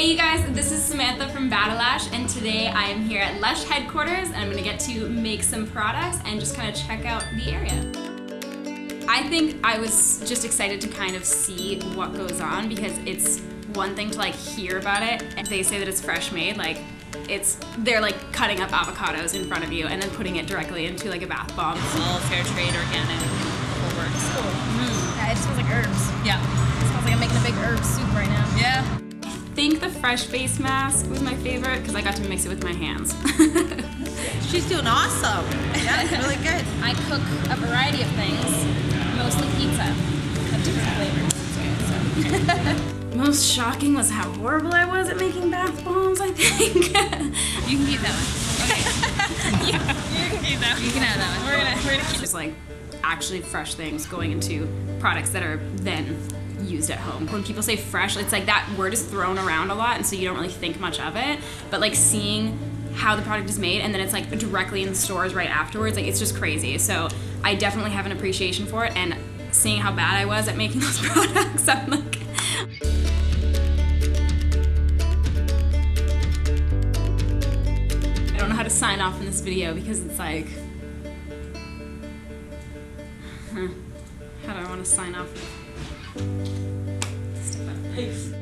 Hey you guys, this is Samantha from Batalash and today I am here at Lush headquarters and I'm gonna get to make some products and just kind of check out the area. I think I was just excited to kind of see what goes on because it's one thing to like hear about it and they say that it's fresh made, like it's they're like cutting up avocados in front of you and then putting it directly into like a bath bomb. It's all fair trade, organic, whole works. Cool. Mm. Yeah, it smells like herbs. Yeah. It smells like I'm making a big herb soup right now. Yeah. Think the fresh face mask was my favorite because I got to mix it with my hands. She's doing awesome. Yeah, really good. I cook a variety of things, mostly pizza, of different flavors. Most shocking was how horrible I was at making bath bombs, I think. You can keep that one. Okay. you, you can keep that one. You can have that one. We're gonna, we're gonna keep Just like actually fresh things going into products that are then used at home. When people say fresh, it's like that word is thrown around a lot and so you don't really think much of it. But like seeing how the product is made and then it's like directly in the stores right afterwards, like it's just crazy. So I definitely have an appreciation for it and seeing how bad I was at making those products, I'm like I don't know how to sign off in this video because it's like. How do I want to sign off? Step out.